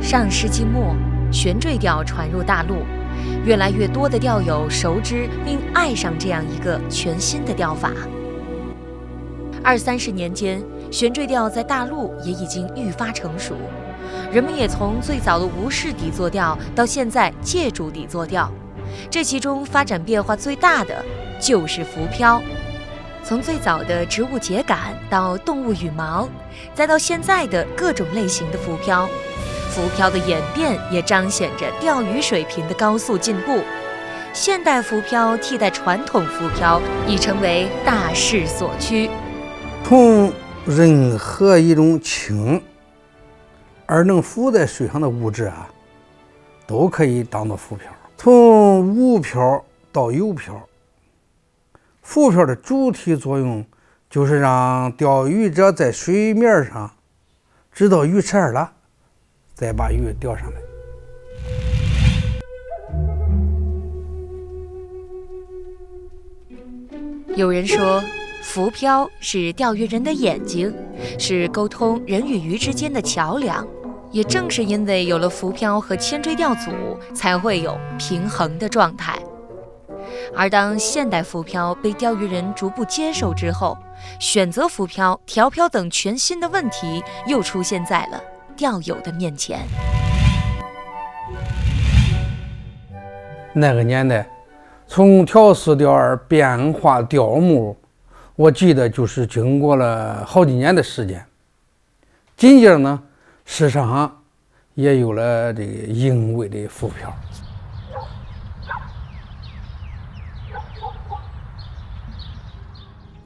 上世纪末，悬坠钓传入大陆，越来越多的钓友熟知并爱上这样一个全新的钓法。二三十年间，悬坠钓在大陆也已经愈发成熟，人们也从最早的无视底座钓到现在借助底座钓，这其中发展变化最大的就是浮漂。从最早的植物秸秆到动物羽毛，再到现在的各种类型的浮漂，浮漂的演变也彰显着钓鱼水平的高速进步。现代浮漂替代传统浮漂，已成为大势所趋。从任何一种轻而能浮在水上的物质啊，都可以当做浮漂。从无漂到有漂。浮漂的主体作用就是让钓鱼者在水面上知道鱼吃饵了，再把鱼钓上来。有人说，浮漂是钓鱼人的眼睛，是沟通人与鱼之间的桥梁。也正是因为有了浮漂和铅坠钓组，才会有平衡的状态。而当现代浮漂被钓鱼人逐步接受之后，选择浮漂、调漂等全新的问题又出现在了钓友的面前。那个年代，从调四钓二变化钓目，我记得就是经过了好几年的时间。紧接着呢，市场上也有了这个英伟的浮漂。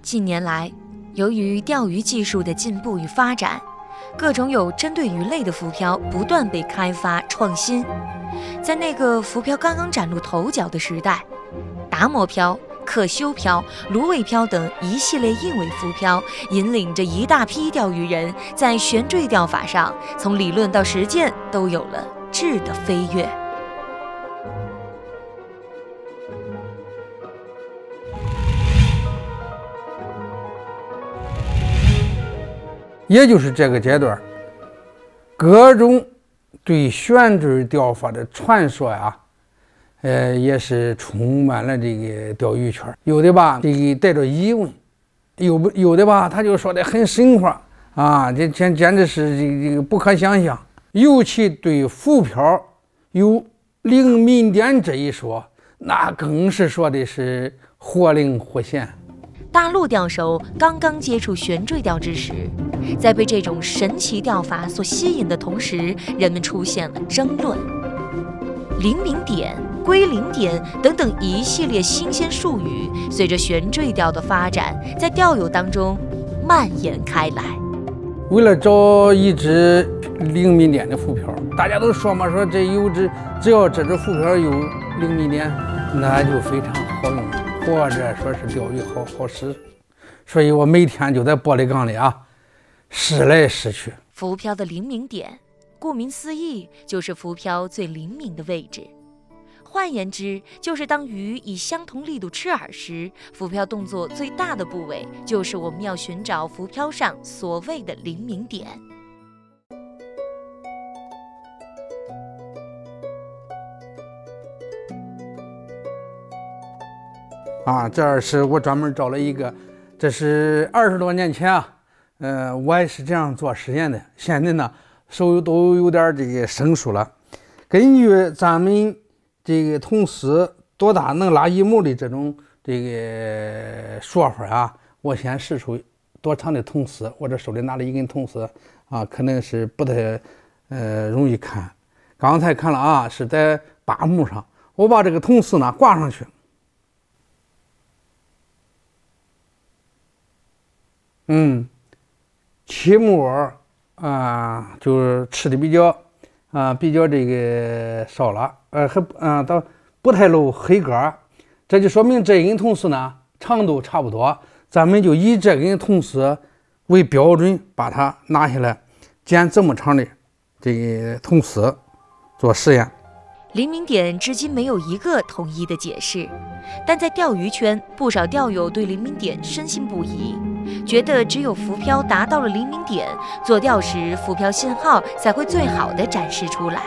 近年来，由于钓鱼技术的进步与发展，各种有针对鱼类的浮漂不断被开发创新。在那个浮漂刚刚崭露头角的时代，达摩漂、可修漂、芦苇漂等一系列硬尾浮漂，引领着一大批钓鱼人在悬坠钓法上，从理论到实践都有了质的飞跃。也就是这个阶段，各种对悬坠钓法的传说呀，呃，也是充满了这个钓鱼圈。有的吧，这个带着疑问；有不有的吧，他就说的很神话啊，这简简直是这个这个不可想象。尤其对浮漂有灵敏点这一说，那更是说的是活灵活现。大陆钓手刚刚接触悬坠钓之时，在被这种神奇钓法所吸引的同时，人们出现了争论。灵敏点、归零点等等一系列新鲜术语，随着悬坠钓的发展，在钓友当中蔓延开来。为了找一只灵敏点的浮漂，大家都说嘛，说这有只只要这只浮漂有灵敏点，那就非常好用。或者说是钓鱼好好使，所以我每天就在玻璃缸里啊试来试去。浮漂的灵敏点，顾名思义，就是浮漂最灵敏的位置。换言之，就是当鱼以相同力度吃饵时，浮漂动作最大的部位，就是我们要寻找浮漂上所谓的灵敏点。啊，这是我专门找了一个，这是二十多年前啊，嗯，我也是这样做实验的。现在呢，手都有点这个生疏了。根据咱们这个铜丝多大能拉一亩的这种这个说法啊，我先试出多长的铜丝。我这手里拿了一根铜丝啊，可能是不太呃容易看。刚才看了啊，是在八木上，我把这个铜丝呢挂上去。嗯，漆木啊，就是吃的比较啊，比较这个少了，呃，还不啊，倒不太露黑疙这就说明这根铜丝呢长度差不多，咱们就以这根铜丝为标准，把它拿下来，剪这么长的这个铜丝做实验。灵敏点至今没有一个统一的解释，但在钓鱼圈，不少钓友对灵敏点深信不疑。觉得只有浮漂达到了灵敏点，做钓时浮漂信号才会最好的展示出来。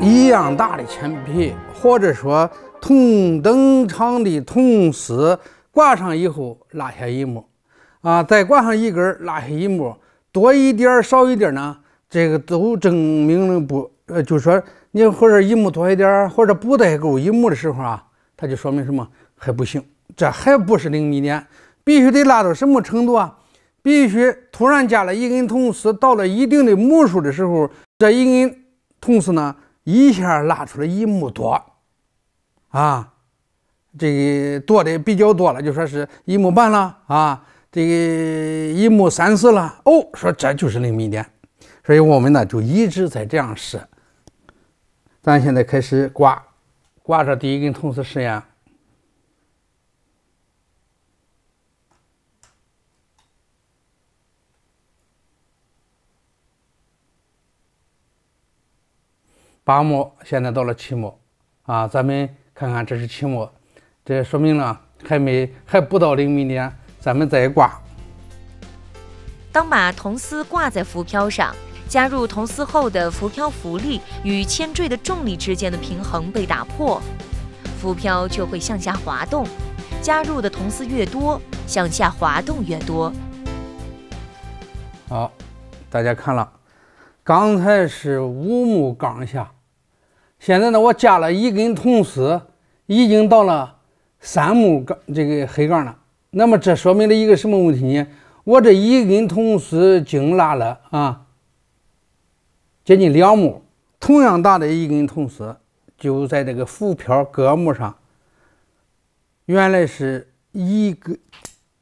一样大的铅皮，或者说同等长的铜丝，挂上以后拉下一目，啊，再挂上一根拉下一目，多一点少一点呢，这个都证明了不，呃，就说你或者一目多一点，或者不带够一目的时候啊，它就说明什么？还不行，这还不是灵敏点，必须得拉到什么程度啊？必须突然加了一根铜丝，到了一定的目数的时候，这一根铜丝呢？一下拉出来一目多，啊，这个多的比较多了，就说是一目半了啊，这个一目三四了，哦，说这就是灵敏点，所以我们呢就一直在这样试。咱现在开始挂，挂上第一根铜丝试验。八目现在到了七目，啊，咱们看看这是七目，这说明了还没还不到灵敏点，咱们再挂。当把铜丝挂在浮漂上，加入铜丝后的浮漂浮力与铅坠的重力之间的平衡被打破，浮漂就会向下滑动。加入的铜丝越多，向下滑动越多。好，大家看了，刚才是五目刚下。现在呢，我加了一根铜丝，已经到了三目杠这个黑杠了。那么这说明了一个什么问题呢？我这一根铜丝经拉了啊，接近两目，同样大的一根铜丝就在这个浮漂各目上，原来是一根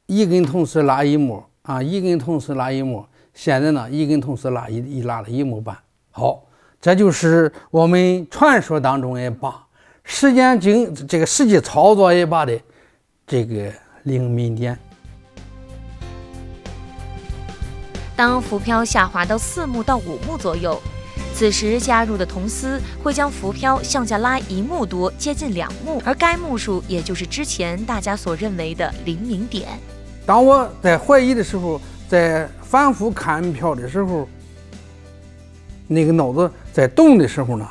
一根铜丝拉一目啊，一根铜丝拉一目，现在呢，一根铜丝拉一一拉了一目半。好。这就是我们传说当中也罢，时间经这个实际操作也罢的这个灵敏点。当浮漂下滑到四目到五目左右，此时加入的铜丝会将浮漂向下拉一目多，接近两目，而该目数也就是之前大家所认为的灵敏点。当我在怀疑的时候，在反复看漂的时候。那个脑子在动的时候呢，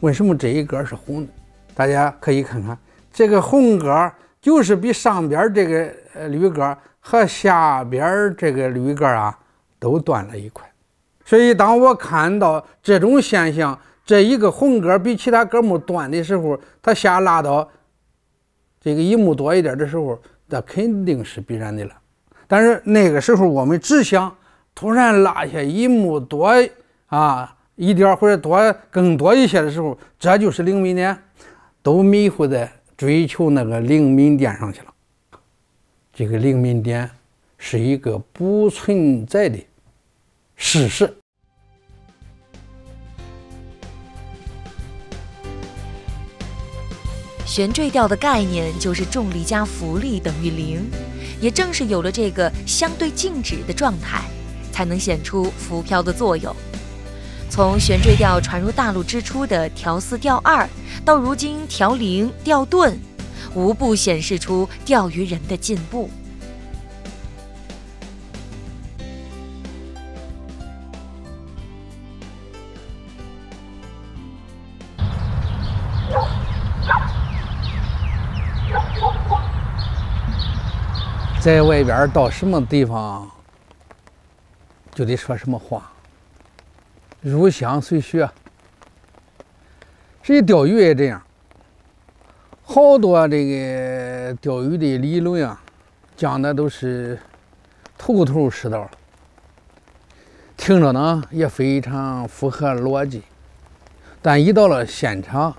为什么这一格是红的？大家可以看看，这个红格就是比上边这个呃绿格和下边这个绿格啊都短了一块。所以当我看到这种现象，这一个红格比其他格目短的时候，它下拉到这个一目多一点的时候，那肯定是必然的了。但是那个时候我们只想突然拉下一目多啊。一点或者多更多一些的时候，这就是灵敏点，都迷糊在追求那个灵敏点上去了。这个灵敏点是一个不存在的事实。悬坠钓的概念就是重力加浮力等于零，也正是有了这个相对静止的状态，才能显出浮漂的作用。从悬坠钓传入大陆之初的调四调二，到如今调零调顿，无不显示出钓鱼人的进步。在外边到什么地方，就得说什么话。入乡随学，实际钓鱼也这样。好多这个钓鱼的理论啊，讲的都是头头是道，听着呢也非常符合逻辑。但一到了现场，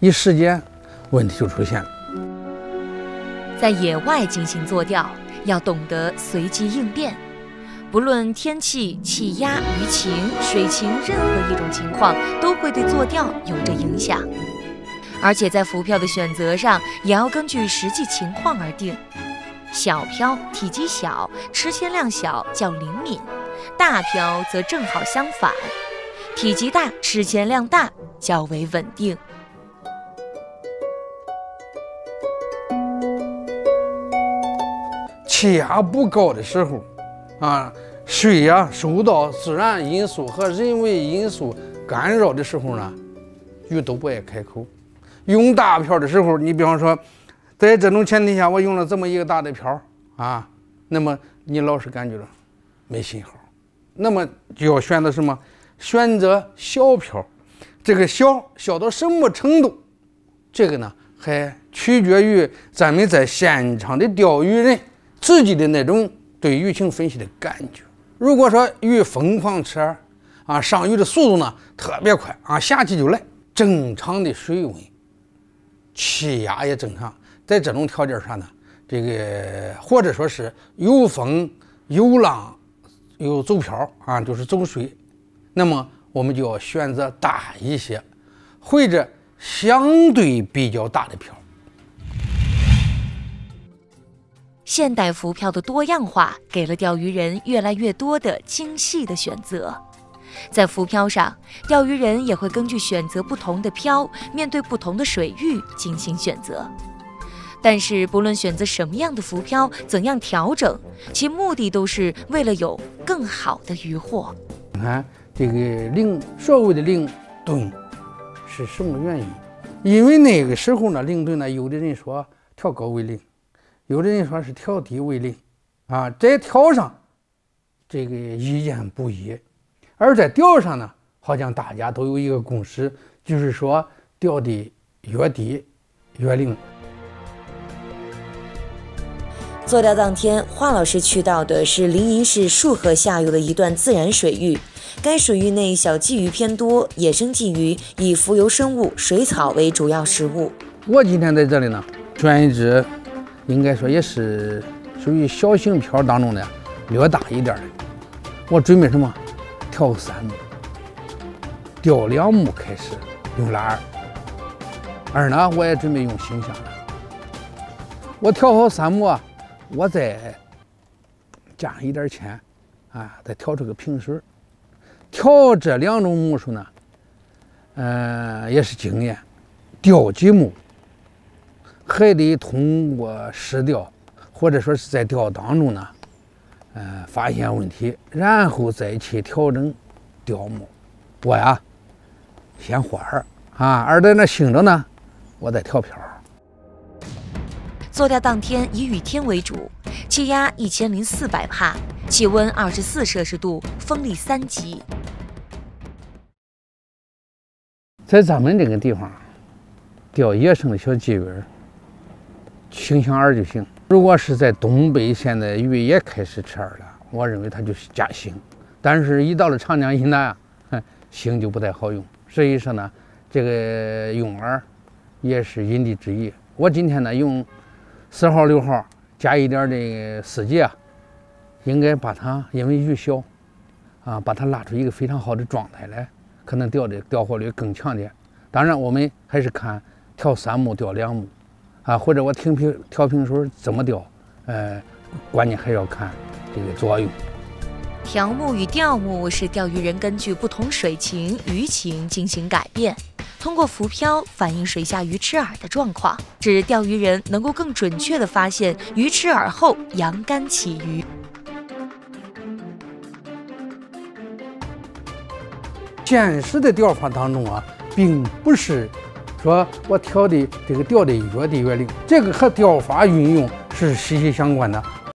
一实践，问题就出现了。在野外进行坐钓，要懂得随机应变。不论天气、气压、鱼情、水情，任何一种情况都会对坐钓有着影响。而且在浮漂的选择上，也要根据实际情况而定。小漂体积小，吃铅量小，较灵敏；大漂则正好相反，体积大，吃铅量大，较为稳定。气压不高的时候，啊，水呀受到自然因素和人为因素干扰的时候呢，鱼都不爱开口。用大漂的时候，你比方说，在这种前提下，我用了这么一个大的漂啊，那么你老是感觉到没信号，那么就要选择什么？选择小漂。这个小小到什么程度？这个呢，还取决于咱们在现场的钓鱼人自己的那种对鱼情分析的感觉。如果说鱼疯狂吃啊，上鱼的速度呢特别快啊，下去就来，正常的水温。气压也正常，在这种条件下呢，这个或者说是有风有浪有走漂啊，就是走水，那么我们就要选择大一些或者相对比较大的漂。现代浮漂的多样化，给了钓鱼人越来越多的精细的选择。在浮漂上，钓鱼人也会根据选择不同的漂，面对不同的水域进行选择。但是，不论选择什么样的浮漂，怎样调整，其目的都是为了有更好的渔获。你看这个零，所谓的零吨是什么原因？因为那个时候呢，零吨呢，有的人说调高为零，有的人说是调低为零，啊，在调上这个意见不一。而在钓上呢，好像大家都有一个共识，就是说钓的越低越灵。做钓当天，华老师去到的是临沂市束河下游的一段自然水域，该水域内小鲫鱼偏多，野生鲫鱼以浮游生物、水草为主要食物。我今天在这里呢，选一只，应该说也是属于小型漂当中的略大一点的。我准备什么？调三目，钓两目开始用拉饵，饵呢我也准备用星象的。我调好三目啊，我再加上一点钱啊，再调出个平水调这两种目数呢，嗯，也是经验。钓几目还得通过试钓，或者说是在钓当中呢。嗯，发现问题，然后再去调整钓目。我呀，先换饵啊，饵在那醒着呢，我再调漂。坐钓当天以雨天为主，气压一千零四百帕，气温二十四摄氏度，风力三级。在咱们这个地方钓野生的小鲫鱼，清香饵就行。如果是在东北，现在鱼也开始吃饵了，我认为它就是加腥。但是，一到了长江以南啊，锌就不太好用。所以说呢，这个用饵也是因地制宜。我今天呢用四号、六号加一点这个四节啊，应该把它因为鱼小啊，把它拉出一个非常好的状态来，可能钓的钓获率更强点。当然，我们还是看调三目钓两目。啊，或者我停平调平水怎么钓？呃，关键还要看这个作用。调目与钓目是钓鱼人根据不同水情、鱼情进行改变，通过浮漂反映水下鱼吃饵的状况，使钓鱼人能够更准确地发现鱼吃饵后扬竿起鱼。现实的钓法当中啊，并不是。说我调的这个调的越低越灵，这个和钓法运用是息息相关的。